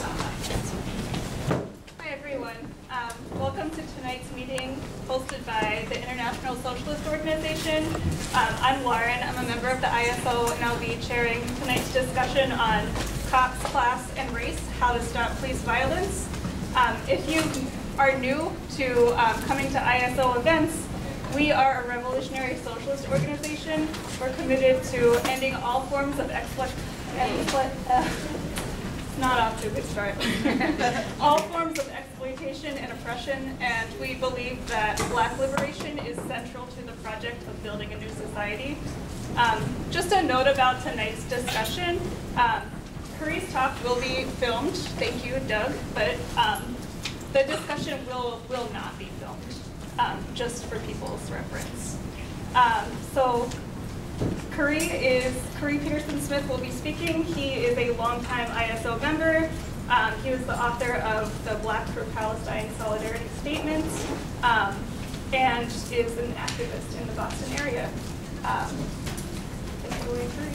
Hi, everyone. Um, welcome to tonight's meeting hosted by the International Socialist Organization. Um, I'm Lauren. I'm a member of the ISO, and I'll be chairing tonight's discussion on cops, class, and race, how to stop police violence. Um, if you are new to um, coming to ISO events, we are a revolutionary socialist organization. We're committed to ending all forms of exploit. exploit uh, not off to a good start. All forms of exploitation and oppression, and we believe that black liberation is central to the project of building a new society. Um, just a note about tonight's discussion. Um, Khury's talk will be filmed. Thank you, Doug. But um, the discussion will, will not be filmed, um, just for people's reference. Um, so Khury is, Khury Petersen Smith will be speaking. He is a longtime ISO member. Um, he was the author of the Black for Palestine Solidarity Statement um, and is an activist in the Boston area. Um, take it away, Khury.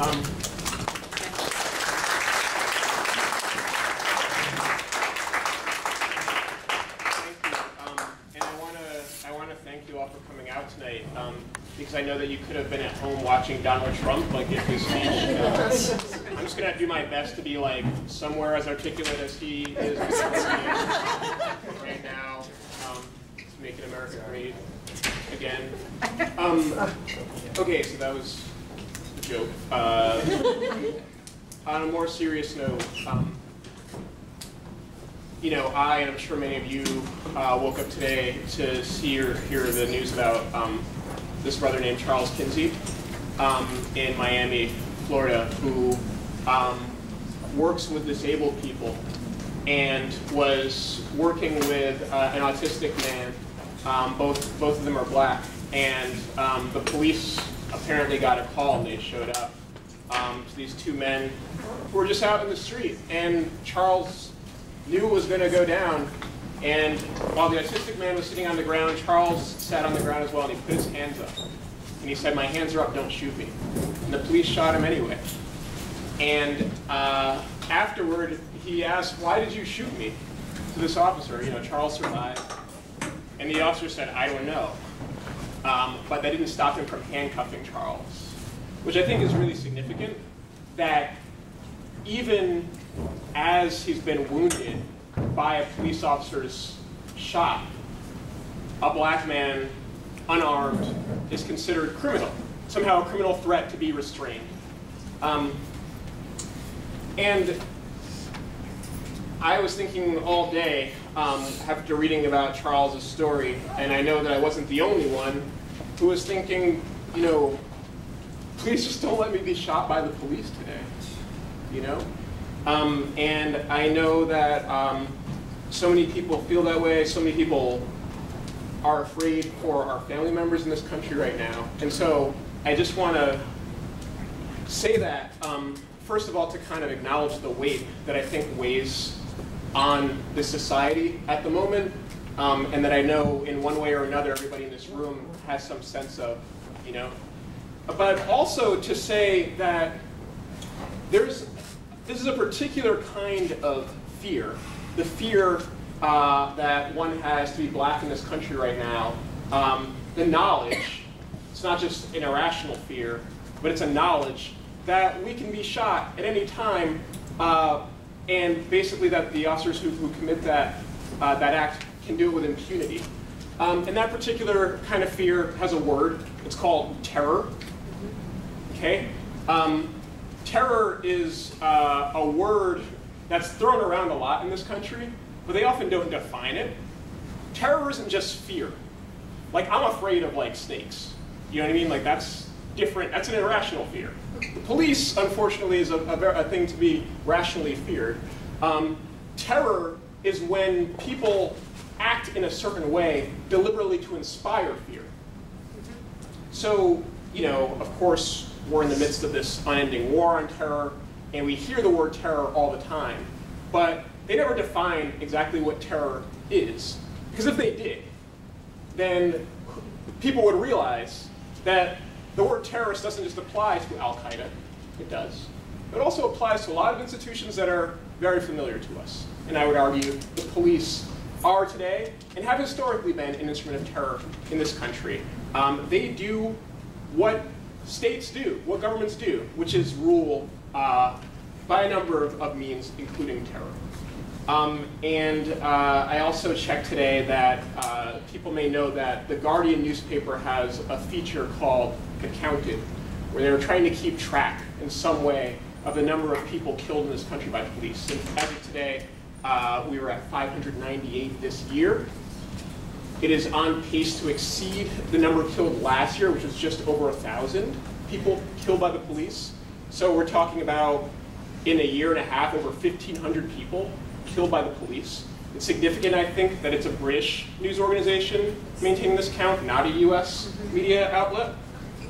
Um, Thank you. Um, and I want to I want to thank you all for coming out tonight um, because I know that you could have been at home watching Donald Trump like give his speech. Uh, I'm just gonna do my best to be like somewhere as articulate as he is right now. Um, make America great again. Um, okay, so that was a joke. Uh, on a more serious note. Um, you know, I, and I'm sure many of you, uh, woke up today to see or hear the news about um, this brother named Charles Kinsey um, in Miami, Florida, who um, works with disabled people and was working with uh, an autistic man. Um, both, both of them are black, and um, the police apparently got a call and they showed up um, these two men were just out in the street. And Charles knew it was going to go down. And while the autistic man was sitting on the ground, Charles sat on the ground as well, and he put his hands up. And he said, my hands are up, don't shoot me. And the police shot him anyway. And uh, afterward, he asked, why did you shoot me? To this officer, you know, Charles survived. And the officer said, I don't know. Um, but that didn't stop him from handcuffing Charles, which I think is really significant, that even as he's been wounded by a police officer's shot, a black man, unarmed, is considered criminal, somehow a criminal threat to be restrained. Um, and I was thinking all day um, after reading about Charles's story, and I know that I wasn't the only one who was thinking, you know, please just don't let me be shot by the police today, you know? Um, and I know that um, so many people feel that way, so many people are afraid for our family members in this country right now. And so I just want to say that, um, first of all, to kind of acknowledge the weight that I think weighs on this society at the moment, um, and that I know in one way or another everybody in this room has some sense of, you know. But also to say that there's, this is a particular kind of fear, the fear uh, that one has to be black in this country right now, um, the knowledge, it's not just an irrational fear, but it's a knowledge that we can be shot at any time, uh, and basically that the officers who, who commit that, uh, that act can do it with impunity. Um, and that particular kind of fear has a word. It's called terror. Okay? Um, terror is uh, a word that's thrown around a lot in this country, but they often don't define it. Terror isn't just fear. Like, I'm afraid of, like, snakes. You know what I mean? Like, that's different. That's an irrational fear. The police, unfortunately, is a, a, a thing to be rationally feared. Um, terror is when people act in a certain way deliberately to inspire fear. So, you know, of course, we're in the midst of this unending war on terror, and we hear the word terror all the time, but they never define exactly what terror is. Because if they did, then people would realize that the word terrorist doesn't just apply to Al Qaeda, it does. It also applies to a lot of institutions that are very familiar to us. And I would argue the police are today and have historically been an instrument of terror in this country. Um, they do what states do, what governments do, which is rule uh, by a number of, of, means, including terror. Um, and uh, I also checked today that uh, people may know that the Guardian newspaper has a feature called The Counted, where they're trying to keep track in some way of the number of people killed in this country by police. And as of today, uh, we were at 598 this year. It is on pace to exceed the number killed last year, which was just over 1,000 people killed by the police. So we're talking about, in a year and a half, over 1,500 people killed by the police. It's significant, I think, that it's a British news organization maintaining this count, not a US media outlet.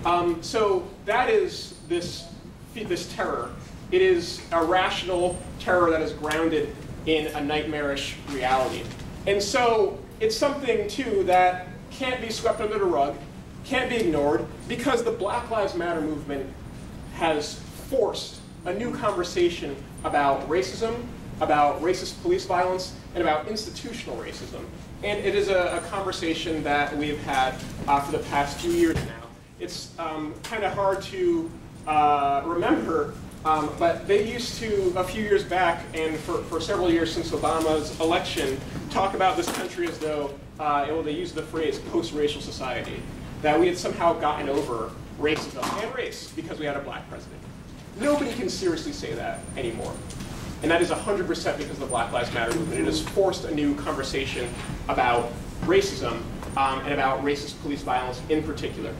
Um, so that is this, this terror. It is a rational terror that is grounded in a nightmarish reality. And so it's something, too, that can't be swept under the rug, can't be ignored, because the Black Lives Matter movement has forced a new conversation about racism, about racist police violence, and about institutional racism. And it is a, a conversation that we've had uh, for the past few years now. It's um, kind of hard to uh, remember um, but they used to, a few years back, and for, for several years since Obama's election, talk about this country as though, uh, well, they used the phrase post-racial society, that we had somehow gotten over racism and race because we had a black president. Nobody can seriously say that anymore. And that is 100% because of the Black Lives Matter movement. It has forced a new conversation about racism um, and about racist police violence in particular.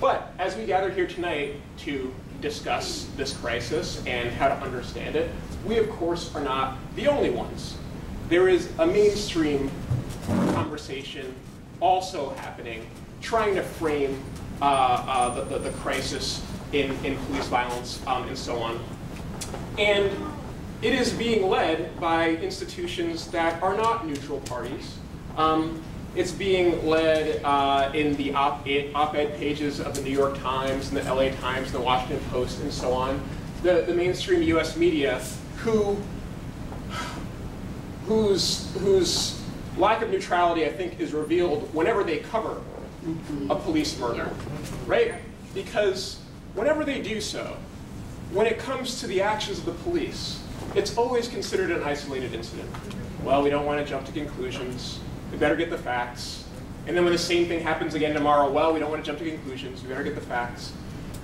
But as we gather here tonight to discuss this crisis and how to understand it, we of course are not the only ones. There is a mainstream conversation also happening, trying to frame uh, uh, the, the, the, crisis in, in police violence um, and so on. And it is being led by institutions that are not neutral parties. Um, it's being led uh, in the op-ed op pages of the New York Times and the LA Times and the Washington Post and so on. The, the mainstream US media who, whose, whose lack of neutrality, I think, is revealed whenever they cover a police murder, right? Because whenever they do so, when it comes to the actions of the police, it's always considered an isolated incident. Well, we don't want to jump to conclusions. We better get the facts. And then when the same thing happens again tomorrow, well, we don't want to jump to conclusions. We better get the facts.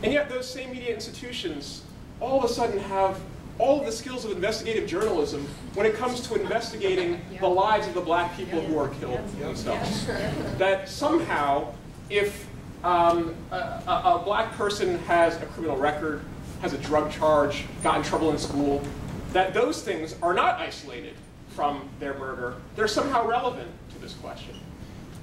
And yet those same media institutions all of a sudden have all of the skills of investigative journalism when it comes to investigating the lives of the black people who are killed themselves. That somehow, if um, a, a, a black person has a criminal record, has a drug charge, got in trouble in school, that those things are not isolated from their murder. They're somehow relevant this question.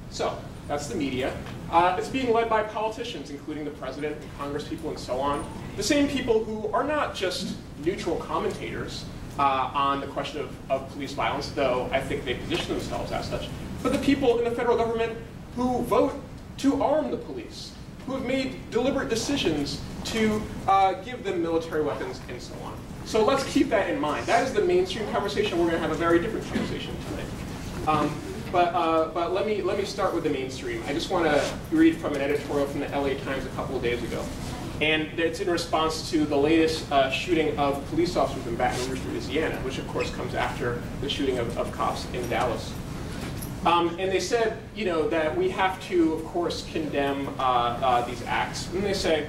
So that's the media. Uh, it's being led by politicians, including the president and congresspeople and so on. The same people who are not just neutral commentators uh, on the question of, of police violence, though I think they position themselves as such, but the people in the federal government who vote to arm the police, who have made deliberate decisions to uh, give them military weapons and so on. So let's keep that in mind. That is the mainstream conversation. We're going to have a very different conversation tonight. Um, but, uh, but let, me, let me start with the mainstream. I just want to read from an editorial from the LA Times a couple of days ago. And it's in response to the latest uh, shooting of police officers in Baton Rouge, Louisiana, which of course comes after the shooting of, of cops in Dallas. Um, and they said, you know, that we have to, of course, condemn uh, uh these acts. And they say,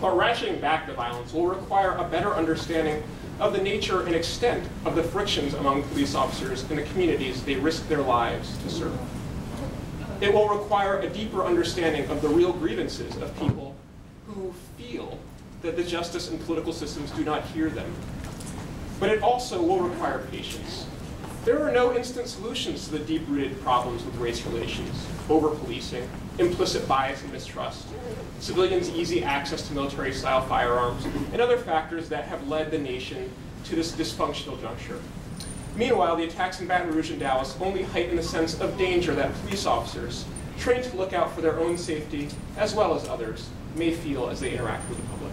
but ratcheting back the violence will require a better understanding of the nature and extent of the frictions among police officers in the communities they risk their lives to serve. It will require a deeper understanding of the real grievances of people who feel that the justice and political systems do not hear them. But it also will require patience. There are no instant solutions to the deep-rooted problems with race relations, over-policing, implicit bias and mistrust, civilians' easy access to military-style firearms, and other factors that have led the nation to this dysfunctional juncture. Meanwhile, the attacks in Baton Rouge and Dallas only heighten the sense of danger that police officers, trained to look out for their own safety as well as others, may feel as they interact with the public.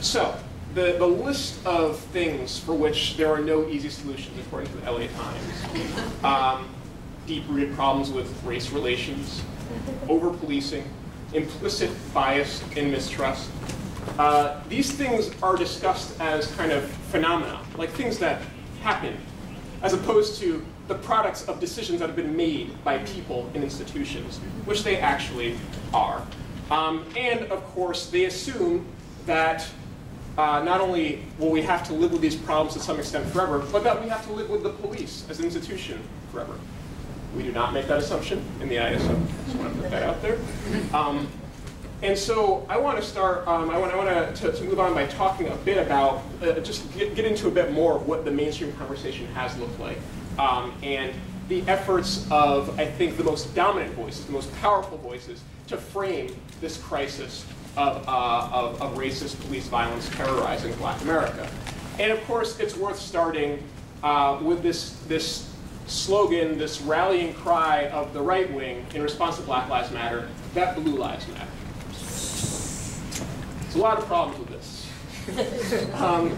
So, the, the list of things for which there are no easy solutions, according to the LA Times. Um, deep-rooted problems with race relations, over-policing, implicit bias and mistrust. Uh, these things are discussed as kind of phenomena, like things that happen, as opposed to the products of decisions that have been made by people and institutions, which they actually are. Um, and of course, they assume that uh, not only will we have to live with these problems to some extent forever, but that we have to live with the police as an institution forever. We do not make that assumption in the ISO. Just want to put that out there. Um, and so I want to start, um, I want, I want to, to, move on by talking a bit about, uh, just get, get, into a bit more of what the mainstream conversation has looked like. Um, and the efforts of, I think, the most dominant voices, the most powerful voices, to frame this crisis of, uh, of, of, racist police violence terrorizing black America. And of course, it's worth starting uh, with this, this slogan, this rallying cry of the right wing in response to Black Lives Matter, that blue lives matter. There's a lot of problems with this. um,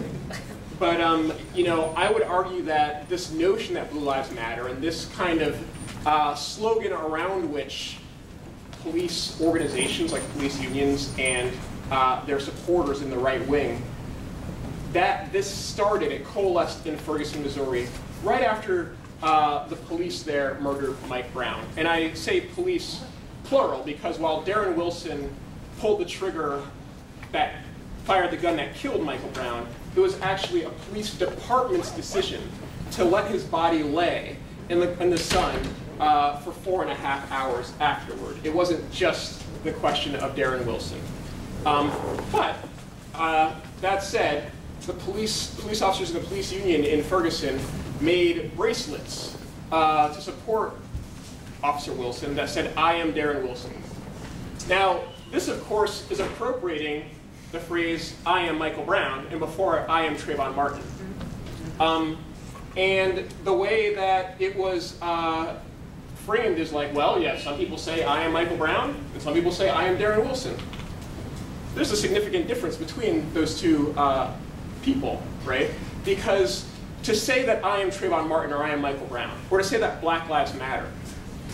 but um, you know, I would argue that this notion that blue lives matter and this kind of uh, slogan around which police organizations like police unions and uh, their supporters in the right wing, that this started, it coalesced in Ferguson, Missouri, right after uh, the police there murdered Mike Brown. And I say police plural because while Darren Wilson pulled the trigger that fired the gun that killed Michael Brown, it was actually a police department's decision to let his body lay in the, in the sun uh, for four and a half hours afterward. It wasn't just the question of Darren Wilson. Um, but uh, that said, the police, police officers in the police union in Ferguson made bracelets uh, to support Officer Wilson that said, I am Darren Wilson. Now, this of course is appropriating the phrase, I am Michael Brown, and before I am Trayvon Martin. Um, and the way that it was uh, framed is like, well, yes, some people say I am Michael Brown, and some people say I am Darren Wilson. There's a significant difference between those two uh, people, right? Because to say that I am Trayvon Martin or I am Michael Brown, or to say that Black Lives Matter,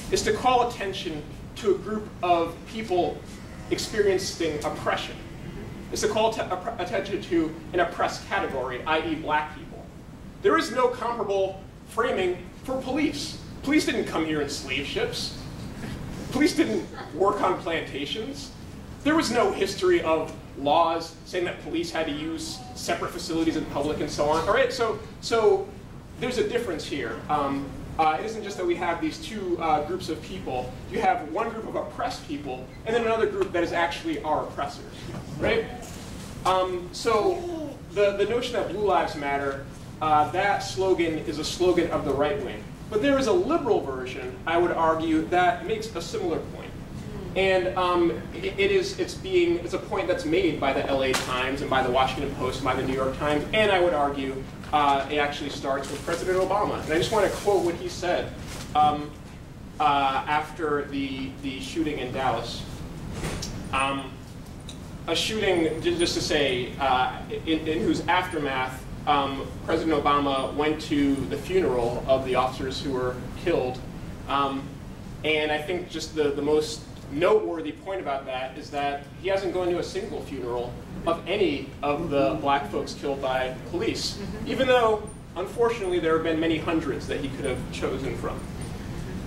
is to call attention to a group of people experiencing oppression. It's to call attention to an oppressed category, i.e. black people. There is no comparable framing for police. Police didn't come here in slave ships. Police didn't work on plantations. There was no history of laws saying that police had to use separate facilities in public and so on. All right, so, so there's a difference here. Um, uh, it isn't just that we have these two uh, groups of people. You have one group of oppressed people, and then another group that is actually our oppressors, right? Um, so the, the notion that blue lives matter, uh, that slogan is a slogan of the right wing. But there is a liberal version, I would argue, that makes a similar point. And um, it, it is, it's being, it's a point that's made by the LA Times and by the Washington Post and by the New York Times, and I would argue uh, it actually starts with President Obama. And I just want to quote what he said um, uh, after the, the shooting in Dallas. Um, a shooting, just to say, uh, in, in whose aftermath um, President Obama went to the funeral of the officers who were killed. Um, and I think just the, the most noteworthy point about that is that he hasn't gone to a single funeral of any of the black folks killed by police, even though, unfortunately, there have been many hundreds that he could have chosen from.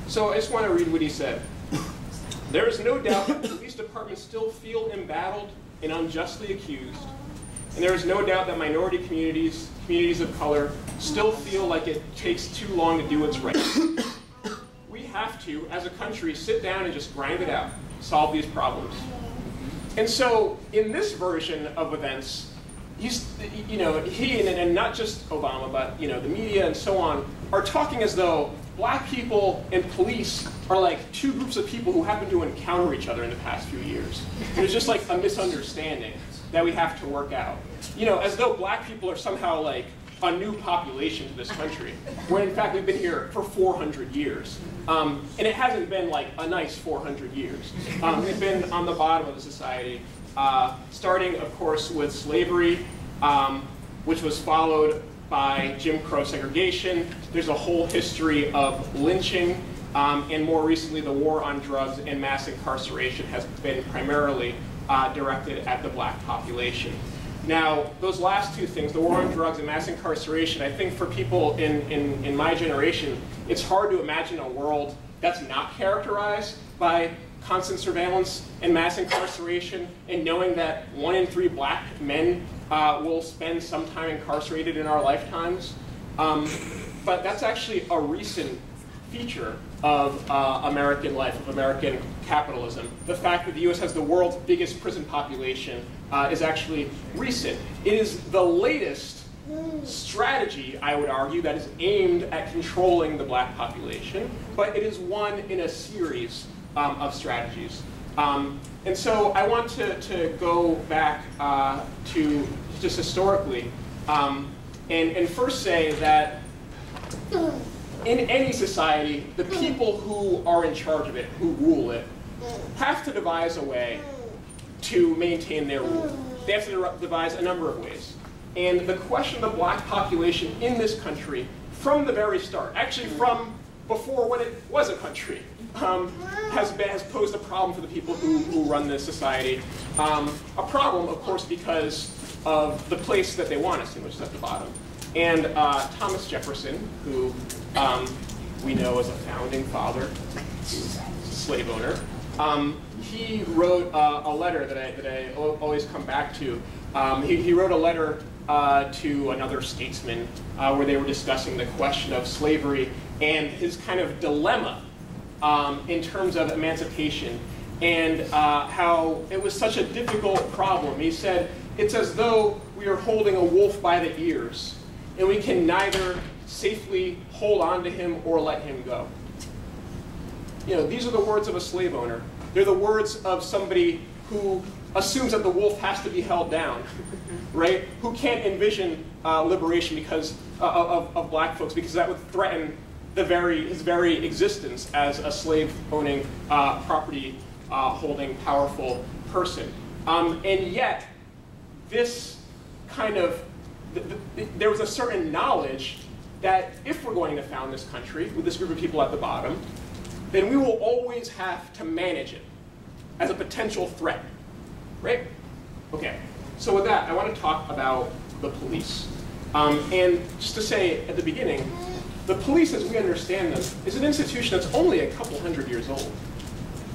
So I just want to read what he said. There is no doubt that the police departments still feel embattled and unjustly accused and there is no doubt that minority communities, communities of color, still feel like it takes too long to do what's right. we have to, as a country, sit down and just grind it out, solve these problems. And so, in this version of events, he's, you know, he and, and not just Obama, but you know, the media and so on, are talking as though black people and police are like two groups of people who happen to encounter each other in the past few years. There's just like a misunderstanding that we have to work out. You know, as though black people are somehow like a new population to this country, when in fact we've been here for 400 years. Um, and it hasn't been like a nice 400 years. Um, we've been on the bottom of the society uh, starting, of course, with slavery, um, which was followed by Jim Crow segregation. There's a whole history of lynching, um, and more recently, the war on drugs and mass incarceration has been primarily uh, directed at the black population. Now, those last two things, the war on drugs and mass incarceration, I think for people in, in, in my generation, it's hard to imagine a world that's not characterized by constant surveillance and mass incarceration, and knowing that one in three black men uh, will spend some time incarcerated in our lifetimes. Um, but that's actually a recent feature of uh, American life, of American capitalism. The fact that the US has the world's biggest prison population uh, is actually recent. It is the latest strategy, I would argue, that is aimed at controlling the black population, but it is one in a series um, of strategies. Um, and so I want to, to go back uh, to just historically um, and, and first say that in any society, the people who are in charge of it, who rule it, have to devise a way to maintain their rule. They have to devise a number of ways. And the question of the black population in this country, from the very start, actually from before when it was a country, um, has, been, has posed a problem for the people who, who run this society. Um, a problem, of course, because of the place that they want us in, which is at the bottom. And uh, Thomas Jefferson, who um, we know as a founding father, slave owner, um, he wrote uh, a letter that I, that I always come back to. Um, he, he, wrote a letter uh, to another statesman uh, where they were discussing the question of slavery and his kind of dilemma um, in terms of emancipation and uh, how it was such a difficult problem. He said, it's as though we are holding a wolf by the ears and we can neither safely hold on to him or let him go. You know, these are the words of a slave owner. They're the words of somebody who assumes that the wolf has to be held down, right? Who can't envision uh, liberation because uh, of, of black folks because that would threaten the very, his very existence as a slave-owning, uh, property-holding, uh, powerful person. Um, and yet, this kind of, th th there was a certain knowledge that if we're going to found this country with this group of people at the bottom, then we will always have to manage it as a potential threat, right? Okay, so with that, I want to talk about the police. Um, and just to say at the beginning, the police, as we understand them, is an institution that's only a couple hundred years old.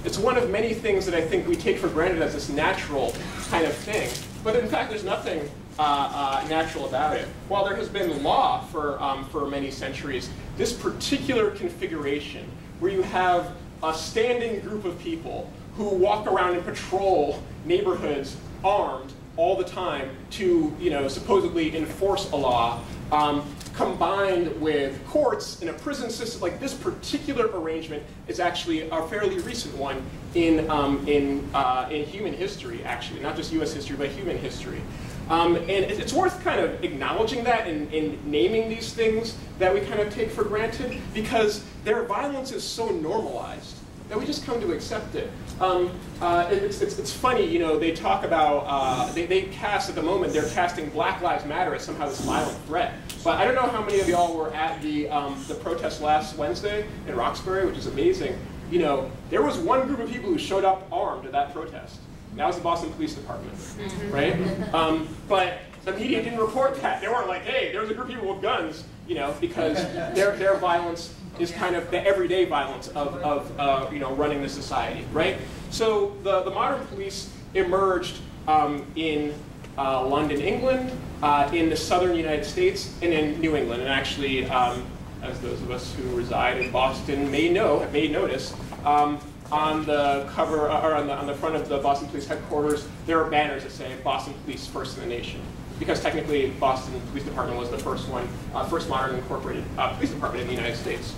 It's one of many things that I think we take for granted as this natural kind of thing. But in fact, there's nothing uh, uh, natural about it. While there has been law for, um, for many centuries, this particular configuration, where you have a standing group of people who walk around and patrol neighborhoods armed all the time to, you know, supposedly enforce a law, um, combined with courts and a prison system, like this particular arrangement is actually a fairly recent one in, um, in, uh, in human history, actually, not just US history, but human history. Um, and it's worth kind of acknowledging that and, naming these things that we kind of take for granted because their violence is so normalized that we just come to accept it. Um, uh, it's, it's, it's, funny, you know, they talk about, uh, they, they cast at the moment, they're casting Black Lives Matter as somehow this violent threat. But I don't know how many of y'all were at the, um, the protest last Wednesday in Roxbury, which is amazing. You know, there was one group of people who showed up armed at that protest. That was the Boston Police Department, mm-hmm. right? Um, but the media didn't report that. They weren't like, hey, there was a group of people with guns, you know, because their, their violence is kind of the everyday violence of, of uh, you know, running the society, right? So the, the modern police emerged um, in uh, London, England, uh, in the southern United States, and in New England. And actually, um, as those of us who reside in Boston may know, may notice, um, on the cover, uh, or on the, on the front of the Boston Police headquarters, there are banners that say Boston Police First in the Nation. Because technically, Boston Police Department was the first one, uh, first modern incorporated uh, police department in the United States.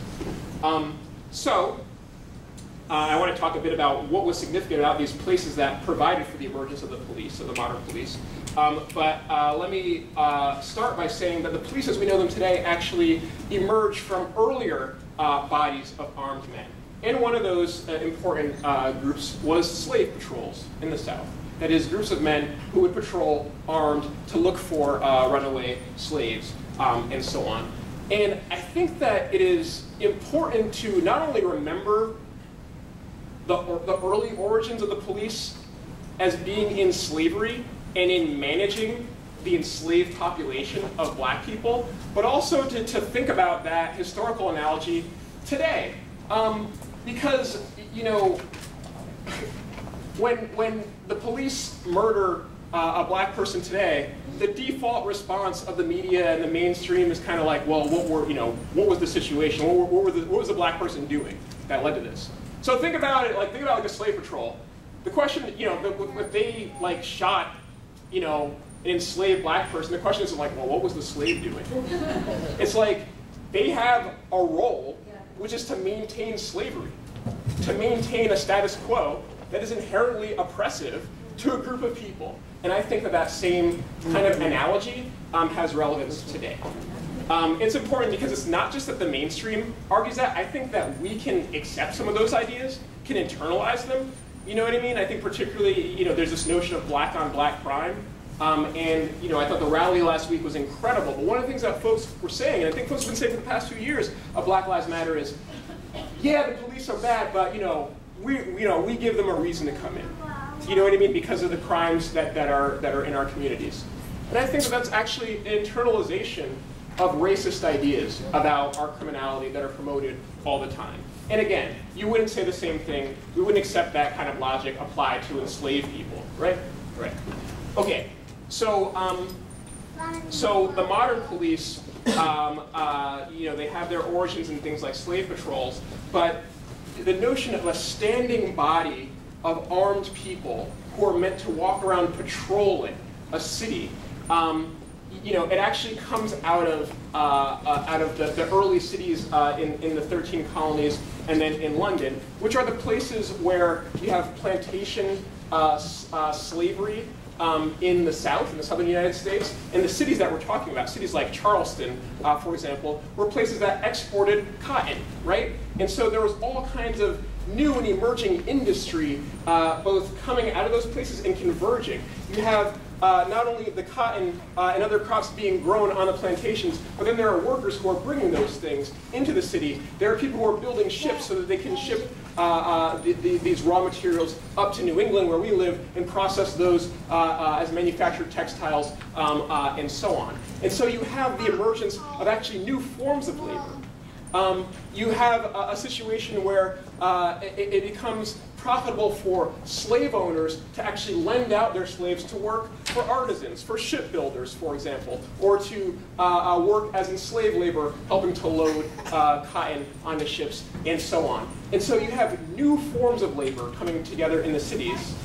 Um, so, uh, I want to talk a bit about what was significant about these places that provided for the emergence of the police, of the modern police. Um, but uh, let me uh, start by saying that the police as we know them today actually emerged from earlier uh, bodies of armed men. And one of those uh, important uh, groups was slave patrols in the South. That is, groups of men who would patrol armed to look for uh, runaway slaves um, and so on. And I think that it is important to not only remember the, the early origins of the police as being in slavery and in managing the enslaved population of black people, but also to, to think about that historical analogy today. Um, because, you know, when, when the police murder uh, a black person today, the default response of the media and the mainstream is kind of like, well, what were, you know, what was the situation? What, were, what, were the, what was the black person doing that led to this? So think about it, like think about like a slave patrol. The question, you know, if they like shot, you know, an enslaved black person, the question isn't like, well, what was the slave doing? it's like they have a role, which is to maintain slavery, to maintain a status quo that is inherently oppressive to a group of people. And I think that that same kind of analogy um, has relevance today. Um, it's important because it's not just that the mainstream argues that. I think that we can accept some of those ideas, can internalize them. You know what I mean? I think particularly, you know, there's this notion of black on black crime. Um, and, you know, I thought the rally last week was incredible. But one of the things that folks were saying, and I think folks have been saying for the past few years of Black Lives Matter is, yeah, the police are bad, but, you know, we, you know, we give them a reason to come in. You know what I mean? Because of the crimes that, that, are, that are in our communities. And I think that that's actually an internalization of racist ideas about our criminality that are promoted all the time. And again, you wouldn't say the same thing. We wouldn't accept that kind of logic applied to enslaved people, right? Right. Okay. So, um, so the modern police, um, uh, you know, they have their origins in things like slave patrols, but the notion of a standing body of armed people who are meant to walk around patrolling a city, um, you know, it actually comes out of uh, uh, out of the, the early cities uh, in, in the 13 colonies and then in London, which are the places where you have plantation uh, uh, slavery um, in the South, in the southern United States, and the cities that we're talking about, cities like Charleston, uh, for example, were places that exported cotton, right? And so there was all kinds of new and emerging industry, uh, both coming out of those places and converging. You have uh, not only the cotton uh, and other crops being grown on the plantations, but then there are workers who are bringing those things into the city. There are people who are building ships so that they can ship uh, uh the, the, these raw materials up to New England, where we live, and process those uh, as manufactured textiles um, and so on. And so you have the emergence of actually new forms of labor. Um, you have a, a situation where it, it becomes profitable for slave owners to actually lend out their slaves to work for artisans, for shipbuilders, for example, or to uh, uh, work as enslaved labor, helping to load uh, cotton onto ships, and so on. And so you have new forms of labor coming together in the cities,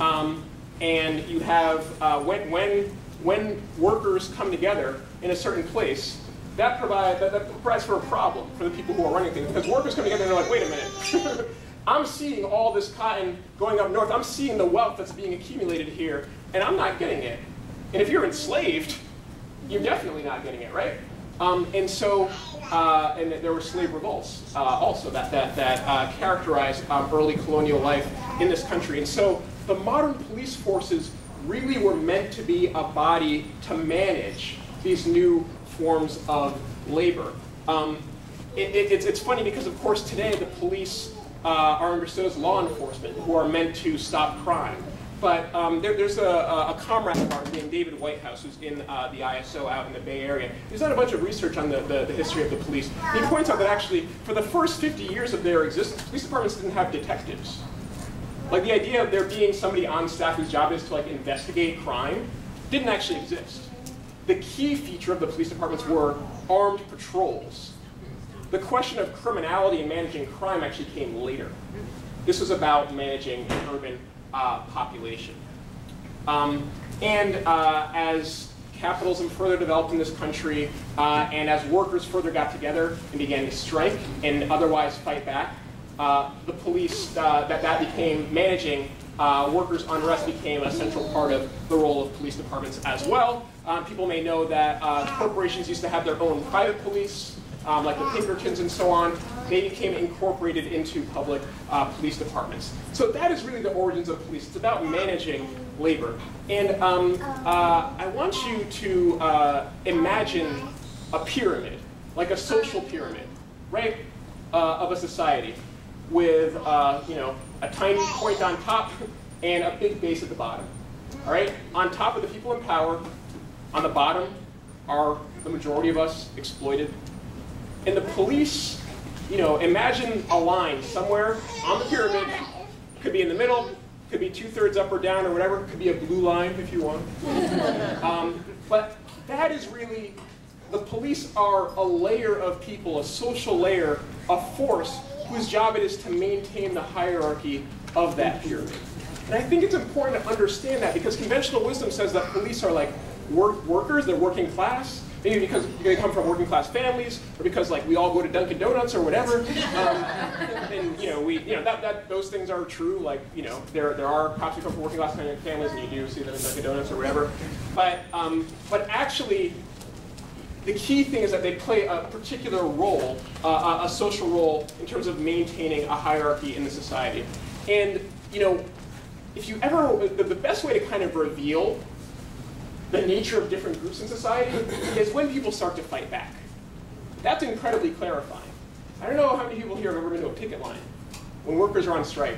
um, and you have, uh, when, when, when workers come together in a certain place, that, provide, that, that provides for a problem for the people who are running things, because workers come together and they're like, wait a minute, I'm seeing all this cotton going up north. I'm seeing the wealth that's being accumulated here, and I'm not getting it. And if you're enslaved, you're definitely not getting it, right? Um, and so, uh, and there were slave revolts uh, also that, that, that uh, characterized um, early colonial life in this country. And so the modern police forces really were meant to be a body to manage these new forms of labor. Um, it, it, it's, it's funny because, of course, today the police uh, are understood as law enforcement who are meant to stop crime. But um, there, there's a, a, comrade of ours named David Whitehouse who's in uh, the ISO out in the Bay Area. He's done a bunch of research on the, the, the, history of the police. He points out that actually, for the first 50 years of their existence, police departments didn't have detectives. Like the idea of there being somebody on staff whose job is to like investigate crime didn't actually exist. The key feature of the police departments were armed patrols the question of criminality and managing crime actually came later. This was about managing an urban uh, population. Um, and uh, as capitalism further developed in this country, uh, and as workers further got together and began to strike and otherwise fight back, uh, the police, uh, that, that became managing uh, workers' unrest became a central part of the role of police departments as well. Um, people may know that corporations used to have their own private police um, like the Pinkertons and so on, they became incorporated into public uh, police departments. So that is really the origins of police. It's about managing labor. And um, uh, I want you to uh, imagine a pyramid, like a social pyramid, right, uh, of a society, with uh, you know a tiny point on top and a big base at the bottom. All right, on top of the people in power, on the bottom are the majority of us exploited. And the police, you know, imagine a line somewhere on the pyramid, could be in the middle, could be two-thirds up or down or whatever, could be a blue line if you want. Um, but that is really, the police are a layer of people, a social layer, a force whose job it is to maintain the hierarchy of that pyramid. And I think it's important to understand that because conventional wisdom says that police are like work workers, they're working class, maybe because they come from working class families, or because like we all go to Dunkin' Donuts or whatever. Um, and you know, we you know that, that those things are true. Like you know, there there are cops who come from working class families, and you do see them in Dunkin' Donuts or whatever. But um, but actually. The key thing is that they play a particular role, uh, a social role, in terms of maintaining a hierarchy in the society. And you know, if you ever, the, the best way to kind of reveal the nature of different groups in society is when people start to fight back. That's incredibly clarifying. I don't know how many people here have ever been to a picket line when workers are on strike.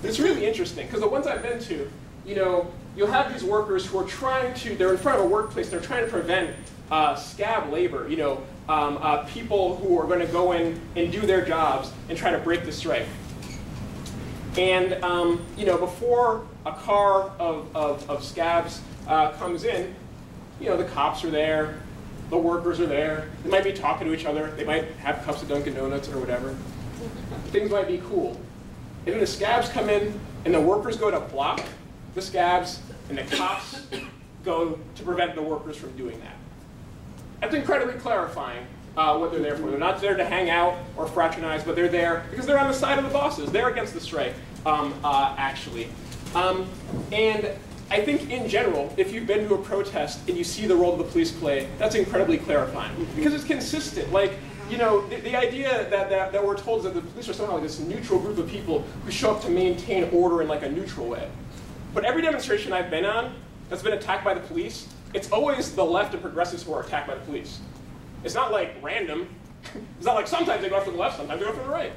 But it's really interesting because the ones I've been to, you know, you'll have these workers who are trying to, they're in front of a workplace, they're trying to prevent uh, scab labor, you know, um, uh, people who are going to go in and do their jobs and try to break the strike. And um, you know, before a car of, of, of scabs uh, comes in, you know, the cops are there, the workers are there, they might be talking to each other, they might have cups of Dunkin' Donuts or whatever. Things might be cool. And then the scabs come in, and the workers go to block the scabs, and the cops go to prevent the workers from doing that. That's incredibly clarifying uh, what they're there for. They're not there to hang out or fraternize, but they're there because they're on the side of the bosses. They're against the strike, um, uh, actually. Um, and I think in general, if you've been to a protest and you see the role of the police play, that's incredibly clarifying mm-hmm. because it's consistent. Like, you know, the, the idea that, that, that we're told is that the police are somehow like this neutral group of people who show up to maintain order in like a neutral way. But every demonstration I've been on that's been attacked by the police, it's always the left and progressives who are attacked by the police. It's not like random. It's not like sometimes they go after the left, sometimes they go after the right.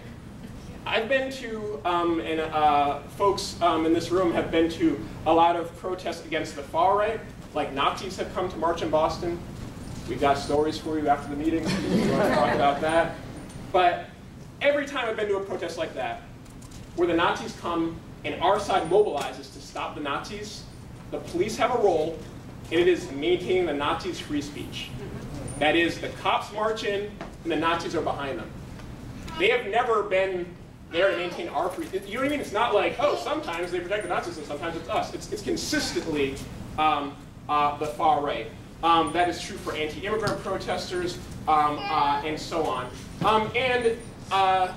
I've been to, um, and uh, folks um, in this room have been to a lot of protests against the far right. Like Nazis have come to march in Boston. We've got stories for you after the meeting. We want to talk about that. But every time I've been to a protest like that, where the Nazis come and our side mobilizes to stop the Nazis, the police have a role, and it is maintaining the Nazis' free speech. That is, the cops march in, and the Nazis are behind them. They have never been there to maintain our free. You know what I mean? It's not like, oh, sometimes they protect the Nazis and sometimes it's us. It's, it's consistently um, uh, the far right. Um, that is true for anti-immigrant protesters um, uh, and so on. Um, and, uh,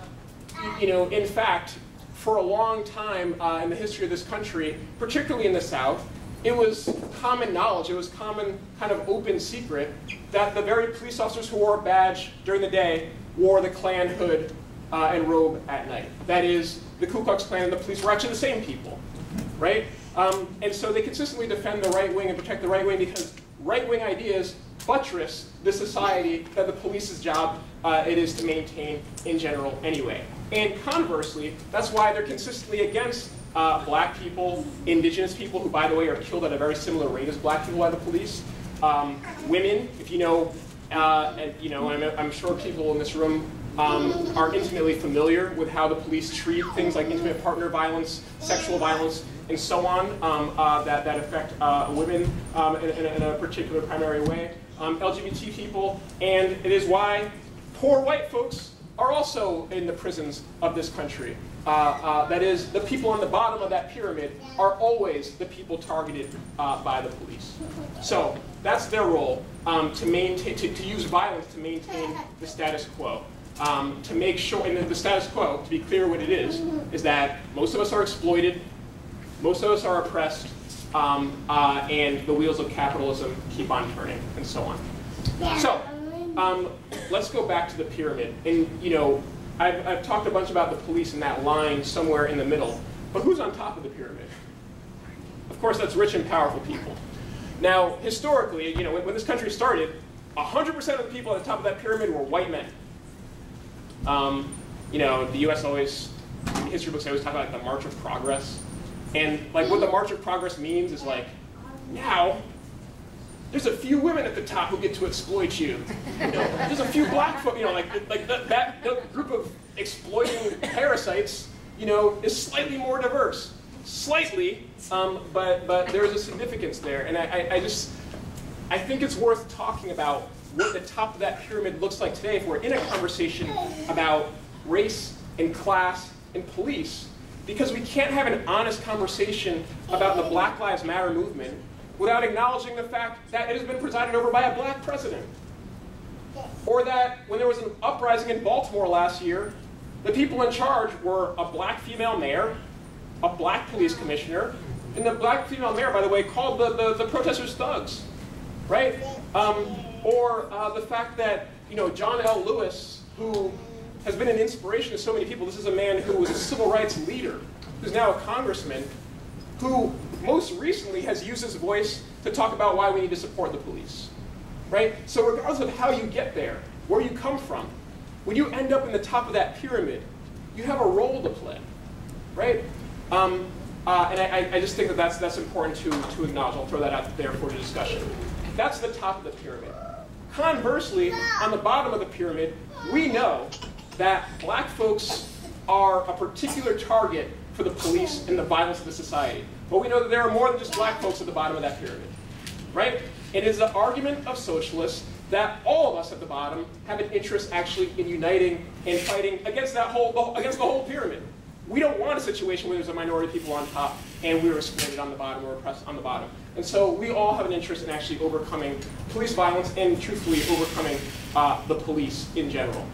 you know, in fact, for a long time uh, in the history of this country, particularly in the South, it was common knowledge, it was common kind of open secret that the very police officers who wore a badge during the day wore the Klan hood uh, and robe at night. That is, the Ku Klux Klan and the police were actually the same people, right? Um, and so they consistently defend the right wing and protect the right wing because right-wing ideas buttress the society that the police's job uh, it is to maintain in general anyway. And conversely, that's why they're consistently against uh, black people, indigenous people, who by the way are killed at a very similar rate as black people by the police, um, women, if you know, uh, you know, I'm, I'm, sure people in this room um, are intimately familiar with how the police treat things like intimate partner violence, sexual violence, and so on um, uh, that, that affect uh, women um, in, in, a particular primary way, um, LGBT people, and it is why poor white folks are also in the prisons of this country. Uh, uh, that is, the people on the bottom of that pyramid are always the people targeted uh, by the police. So that's their role, um, to, maintain, to, to, use violence to maintain the status quo. Um, to make sure, and the status quo, to be clear what it is, is that most of us are exploited, most of us are oppressed, um, uh, and the wheels of capitalism keep on turning, and so on. So, um, let's go back to the pyramid. And, you know, I've, I've talked a bunch about the police and that line somewhere in the middle. But who's on top of the pyramid? Of course, that's rich and powerful people. Now, historically, you know, when, when this country started, 100% of the people at the top of that pyramid were white men. Um, you know, the U.S. always, history books always talk about like, the March of Progress. And like what the March of Progress means is like, now, there's a few women at the top who get to exploit you. you know, there's a few black folk, you know, like, like that, that group of exploiting parasites, you know, is slightly more diverse. Slightly, um, but, but there's a significance there. And I, I, I just, I think it's worth talking about what the top of that pyramid looks like today if we're in a conversation about race and class and police. Because we can't have an honest conversation about the Black Lives Matter movement without acknowledging the fact that it has been presided over by a black president. Or that when there was an uprising in Baltimore last year, the people in charge were a black female mayor, a black police commissioner, and the black female mayor, by the way, called the, the, the protesters thugs, right? Um, or uh, the fact that, you know, John L. Lewis, who has been an inspiration to so many people, this is a man who was a civil rights leader, who's now a congressman, who most recently has used his voice to talk about why we need to support the police, right? So regardless of how you get there, where you come from, when you end up in the top of that pyramid, you have a role to play, right? Um, uh, and I, I, just think that that's, that's important to, to acknowledge. I'll throw that out there for the discussion. That's the top of the pyramid. Conversely, on the bottom of the pyramid, we know that black folks are a particular target for the police and the violence of the society. But we know that there are more than just black folks at the bottom of that pyramid, right? It is the argument of socialists that all of us at the bottom have an interest actually in uniting and fighting against that whole, against the whole pyramid. We don't want a situation where there's a minority of people on top and we're exploited on the bottom or oppressed on the bottom. And so we all have an interest in actually overcoming police violence and truthfully overcoming uh, the police in general.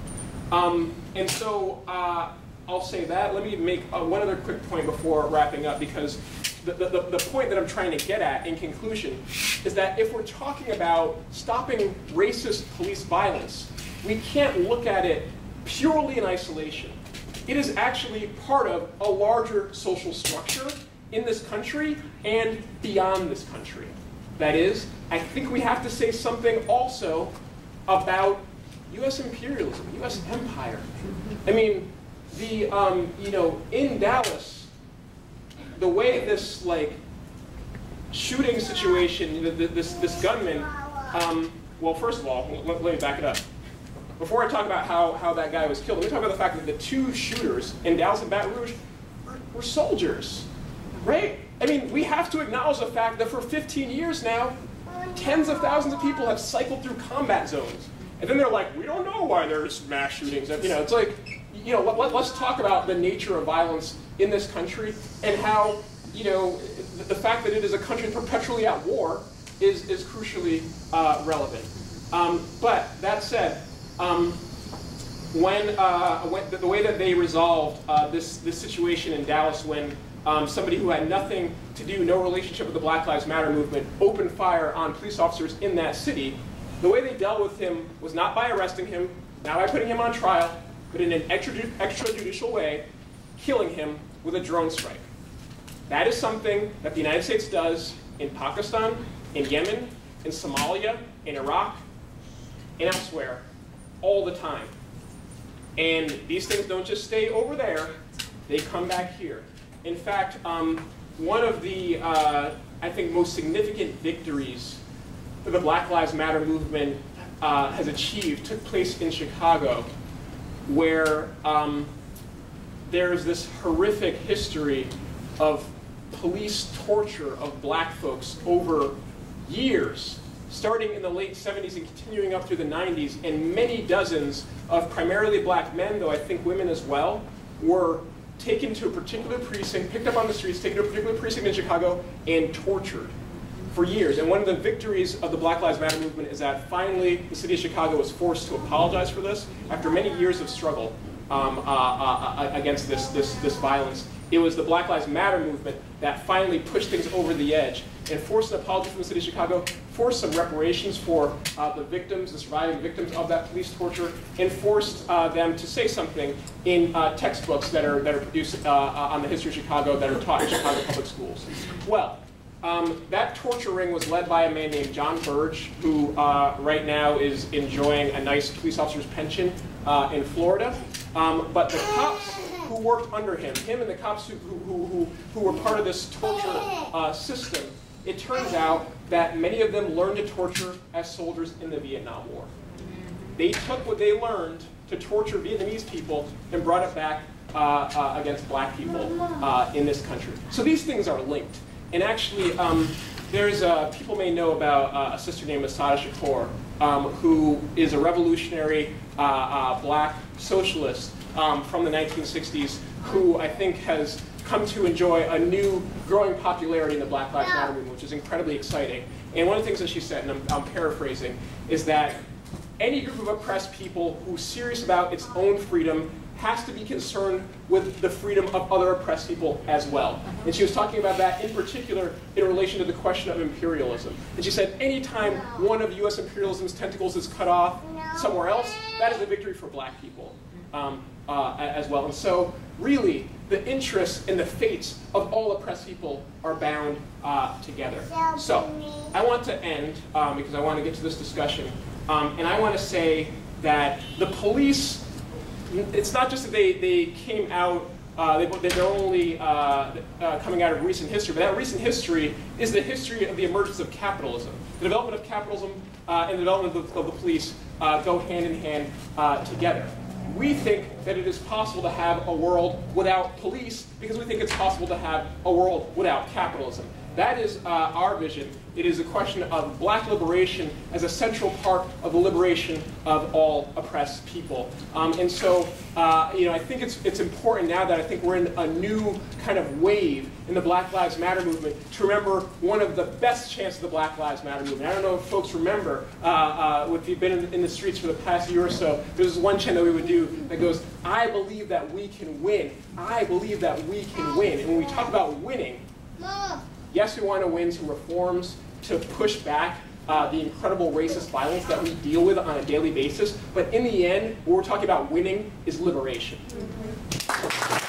Um, and so uh, I'll say that. Let me make uh, one other quick point before wrapping up because the, the, the point that I'm trying to get at in conclusion is that if we're talking about stopping racist police violence, we can't look at it purely in isolation. It is actually part of a larger social structure in this country and beyond this country. That is, I think we have to say something also about U.S. imperialism, U.S. empire. I mean, the um, you know in Dallas, the way this like shooting situation, this this gunman. Um, well, first of all, let, me back it up. Before I talk about how, how that guy was killed, let me talk about the fact that the two shooters in Dallas and Baton Rouge were, were soldiers, right? I mean, we have to acknowledge the fact that for 15 years now, tens of thousands of people have cycled through combat zones. And then they're like, we don't know why there's mass shootings. You know, it's like, you know, let, us talk about the nature of violence in this country and how, you know, the fact that it is a country perpetually at war is, is crucially uh, relevant. Um, but that said, um, when, uh, when the, way that they resolved uh, this, this situation in Dallas when um, somebody who had nothing to do, no relationship with the Black Lives Matter movement, opened fire on police officers in that city, the way they dealt with him was not by arresting him, not by putting him on trial, but in an extrajudicial way, killing him with a drone strike. That is something that the United States does in Pakistan, in Yemen, in Somalia, in Iraq, and elsewhere all the time. And these things don't just stay over there, they come back here. In fact, um, one of the, uh, I think, most significant victories that the Black Lives Matter movement uh, has achieved took place in Chicago, where um, there's this horrific history of police torture of black folks over years starting in the late 70s and continuing up through the 90s, and many dozens of primarily black men, though I think women as well, were taken to a particular precinct, picked up on the streets, taken to a particular precinct in Chicago, and tortured for years. And one of the victories of the Black Lives Matter movement is that finally the city of Chicago was forced to apologize for this after many years of struggle um, uh, uh, uh against this, this, this violence. It was the Black Lives Matter movement that finally pushed things over the edge and forced an apology from the city of Chicago, forced some reparations for uh, the victims, the surviving victims of that police torture, and forced uh, them to say something in uh, textbooks that are, that are produced uh, uh, on the history of Chicago that are taught in Chicago public schools. Well, Um, that torture ring was led by a man named John Burge, who uh, right now is enjoying a nice police officer's pension in Florida. Um, but the cops who worked under him, him and the cops who, who, who, who were part of this torture system, it turns out that many of them learned to torture as soldiers in the Vietnam War. They took what they learned to torture Vietnamese people and brought it back uh, uh, against black people uh, in this country. So these things are linked. And actually, um, there's uh, people may know about uh, a sister named Assata Shakur, um, who is a revolutionary uh, uh, black socialist um, from the 1960s, who I think has come to enjoy a new growing popularity in the Black Lives Matter movement, which is incredibly exciting. And one of the things that she said, and I'm, I'm paraphrasing, is that any group of oppressed people who's serious about its own freedom has to be concerned with the freedom of other oppressed people as well. And she was talking about that in particular in relation to the question of imperialism. And she said anytime one of US imperialism's tentacles is cut off somewhere else, that is a victory for black people um, uh, as well. And so really, the interests and the fates of all oppressed people are bound uh, together. So I want to end, um, because I want to get to this discussion, um, and I want to say that the police it's not just that they, they came out, uh, they, they're only uh, uh, coming out of recent history, but that recent history is the history of the emergence of capitalism. The development of capitalism uh, and the development of the, of the police uh, go hand in hand uh, together. We think that it is possible to have a world without police because we think it's possible to have a world without capitalism. That is uh, our vision. It is a question of black liberation as a central part of the liberation of all oppressed people. Um, and so, uh, you know, I think it's, it's important now that I think we're in a new kind of wave in the Black Lives Matter movement to remember one of the best chants of the Black Lives Matter movement. I don't know if folks remember, uh, uh, if you've been in, in the streets for the past year or so, there's this one chant that we would do that goes, I believe that we can win. I believe that we can win. And when we talk about winning, Yes, we want to win some reforms to push back uh, the incredible racist violence that we deal with on a daily basis. But in the end, what we're talking about winning is liberation. Mm -hmm.